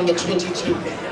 The 22.